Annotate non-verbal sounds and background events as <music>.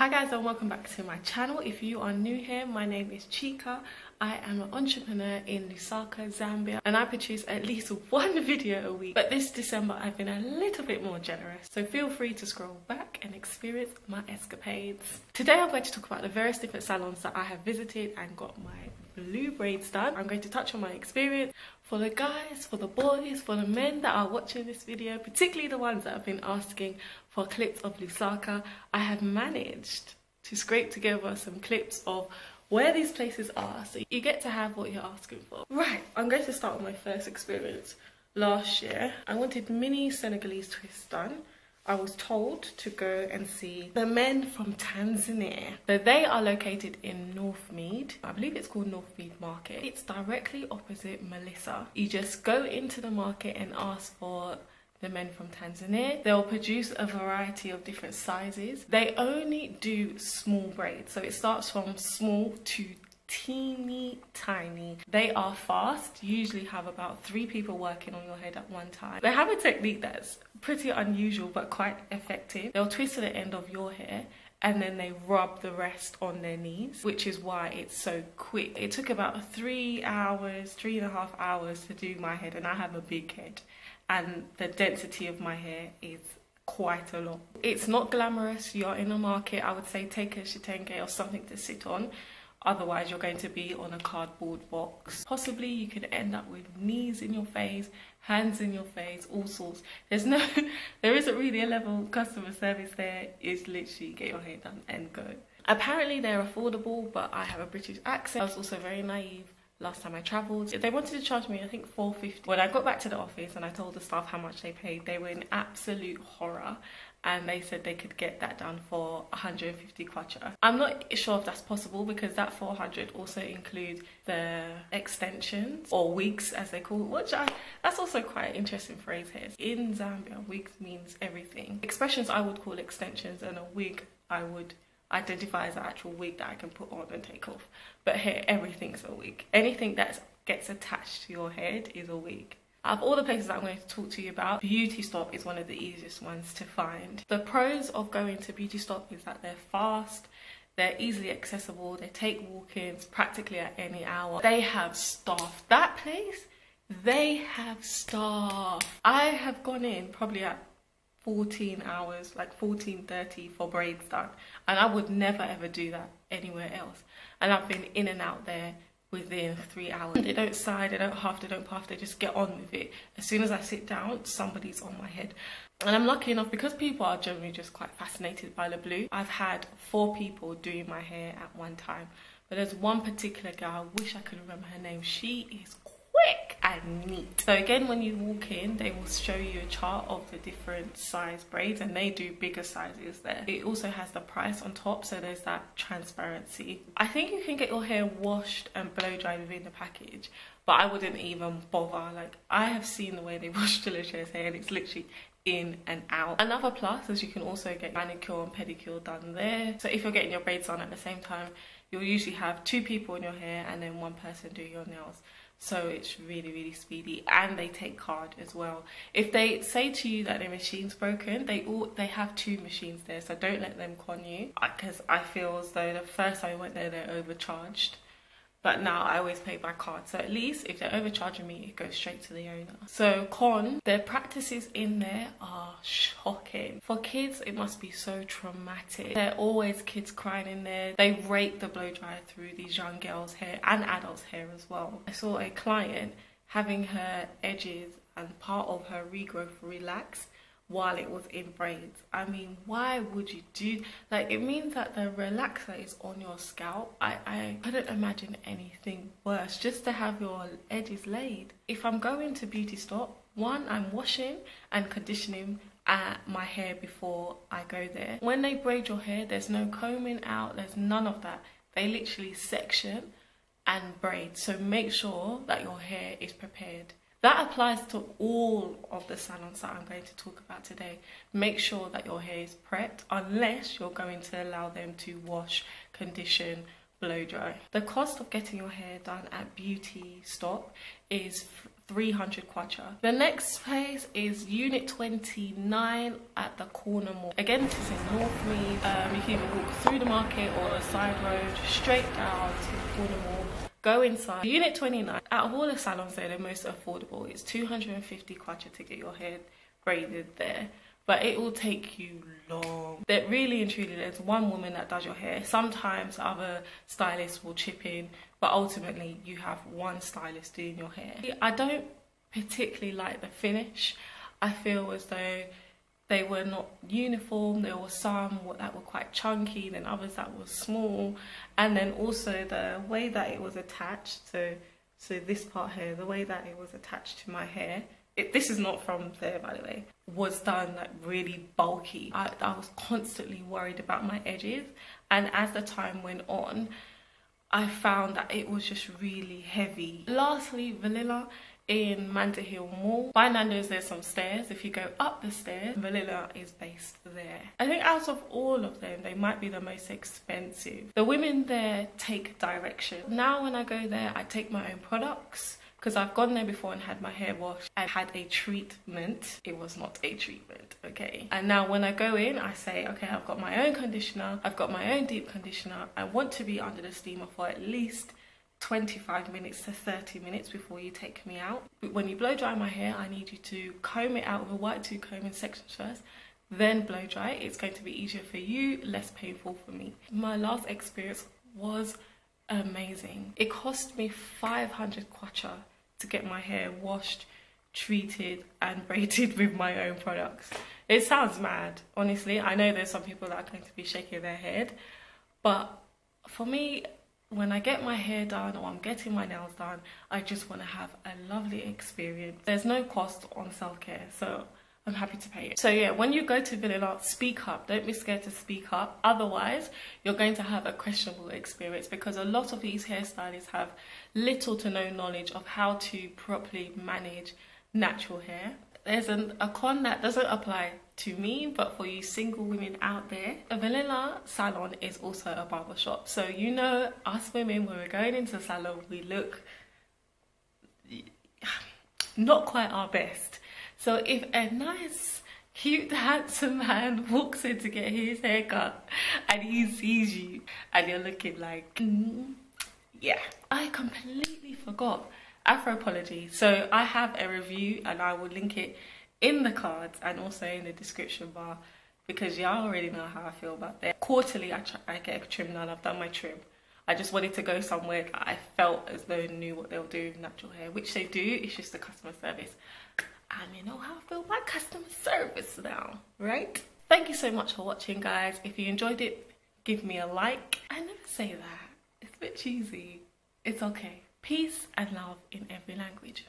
Hi guys and welcome back to my channel. If you are new here, my name is Chika. I am an entrepreneur in Lusaka, Zambia and I produce at least <laughs> one video a week. But this December I've been a little bit more generous. So feel free to scroll back and experience my escapades. Today I'm going to talk about the various different salons that I have visited and got my blue braids done. I'm going to touch on my experience for the guys, for the boys, for the men that are watching this video, particularly the ones that have been asking for clips of Lusaka. I have managed to scrape together some clips of where these places are so you get to have what you're asking for. Right, I'm going to start with my first experience last year. I wanted mini Senegalese twists done I was told to go and see the men from Tanzania. So they are located in Northmead. I believe it's called Northmead Market. It's directly opposite Melissa. You just go into the market and ask for the men from Tanzania. They'll produce a variety of different sizes. They only do small braids. So it starts from small to teeny tiny. They are fast, usually have about three people working on your head at one time. They have a technique that's pretty unusual but quite effective. They'll twist to the end of your hair and then they rub the rest on their knees, which is why it's so quick. It took about three hours, three and a half hours to do my head, and I have a big head, and the density of my hair is quite a lot. It's not glamorous, you're in a market, I would say take a chitenge or something to sit on Otherwise, you're going to be on a cardboard box. Possibly you could end up with knees in your face, hands in your face, all sorts. There's no, <laughs> there isn't really a level customer service there. It's literally get your hair done and go. Apparently they're affordable, but I have a British accent. I was also very naive last time I travelled. They wanted to charge me, I think, 450 When I got back to the office and I told the staff how much they paid, they were in absolute horror and they said they could get that done for 150 kwacha. I'm not sure if that's possible because that 400 also includes the extensions or wigs as they call it, which I, that's also quite an interesting phrase here. In Zambia, wigs means everything. Expressions I would call extensions and a wig I would identify as an actual wig that I can put on and take off. But here, everything's a wig. Anything that gets attached to your head is a wig. Out of all the places that I'm going to talk to you about, Beauty Stop is one of the easiest ones to find. The pros of going to Beauty Stop is that they're fast, they're easily accessible, they take walk-ins practically at any hour. They have staff. That place, they have staff. I have gone in probably at 14 hours, like 14.30 for braids done. And I would never ever do that anywhere else. And I've been in and out there within three hours. They don't sigh, they don't huff, they don't puff, they just get on with it. As soon as I sit down, somebody's on my head. And I'm lucky enough because people are generally just quite fascinated by the blue. I've had four people doing my hair at one time. But there's one particular girl, I wish I could remember her name. She is and neat. So again, when you walk in, they will show you a chart of the different size braids and they do bigger sizes there. It also has the price on top, so there's that transparency. I think you can get your hair washed and blow dried within the package, but I wouldn't even bother. Like, I have seen the way they <laughs> wash Delicious hair and it's literally in and out. Another plus is you can also get manicure and pedicure done there. So if you're getting your braids done at the same time, you'll usually have two people in your hair and then one person do your nails so it's really really speedy. And they take card as well. If they say to you that their machine's broken they all they have two machines there. So don't let them con you. Because i feel as though the first time i went there they're overcharged but now I always pay by card. So at least if they're overcharging me, it goes straight to the owner. So con, their practices in there are shocking. For kids, it must be so traumatic. There are always kids crying in there. They rake the blow dryer through these young girls' hair and adults' hair as well. I saw a client having her edges and part of her regrowth relax while it was in braids. I mean, why would you do like it means that the relaxer is on your scalp. I, I couldn't imagine anything worse just to have your edges laid. If I'm going to beauty stop, one, I'm washing and conditioning at my hair before I go there. When they braid your hair, there's no combing out, there's none of that. They literally section and braid. So make sure that your hair is prepared. That applies to all of the salons that I'm going to talk about today. Make sure that your hair is prepped unless you're going to allow them to wash, condition, blow dry. The cost of getting your hair done at Beauty Stop is 300 kwacha. The next place is Unit 29 at the corner mall. Again, this is in Northmead. Um, you can walk through the market or a side road straight down to the corner mall. Go inside. Unit 29, out of all the salons there, the most affordable. It's 250 kwacha to get your hair braided there but it will take you long. That really and truly, there's one woman that does your hair. Sometimes other stylists will chip in, but ultimately you have one stylist doing your hair. I don't particularly like the finish. I feel as though they were not uniform. There were some that were quite chunky, then others that were small, and then also the way that it was attached. So, so this part here, the way that it was attached to my hair it, this is not from there by the way, was done like really bulky. I, I was constantly worried about my edges and as the time went on, I found that it was just really heavy. Lastly, Velilla in Manda Hill Mall. By Nando's there's some stairs. If you go up the stairs, Velilla is based there. I think out of all of them, they might be the most expensive. The women there take direction. Now when I go there, I take my own products because I've gone there before and had my hair washed and had a treatment. It was not a treatment, okay? And now when I go in, I say, okay, I've got my own conditioner, I've got my own deep conditioner. I want to be under the steamer for at least 25 minutes to 30 minutes before you take me out. When you blow dry my hair, I need you to comb it out with a white tooth comb in sections first, then blow dry. It's going to be easier for you, less painful for me. My last experience was amazing. It cost me 500 kwacha to get my hair washed, treated and <laughs> braided with my own products. It sounds mad, honestly. I know there's some people that are going to be shaking their head, but for me, when I get my hair done or I'm getting my nails done, I just want to have a lovely experience. There's no cost on self-care, so I'm happy to pay it. So yeah, when you go to Velilla, speak up. Don't be scared to speak up. Otherwise, you're going to have a questionable experience because a lot of these hairstylists have little to no knowledge of how to properly manage natural hair. There's an, a con that doesn't apply to me, but for you single women out there, a Velilla salon is also a barber shop. So you know, us women, when we're going into the salon, we look <sighs> not quite our best so if a nice, cute, <laughs> handsome man walks in to get his haircut and he sees you and you're looking like, mm, yeah, I completely forgot. Afropologie. So I have a review and I will link it in the cards and also in the description bar because y'all already know how I feel about that. Quarterly, I, I get a trim done. I've done my trim. I just wanted to go somewhere that I felt as though knew what they'll do with natural hair, which they do. It's just the customer service. And you know how I feel about customer service now, right? Thank you so much for watching, guys. If you enjoyed it, give me a like. I never say that. It's a bit cheesy. It's okay. Peace and love in every language.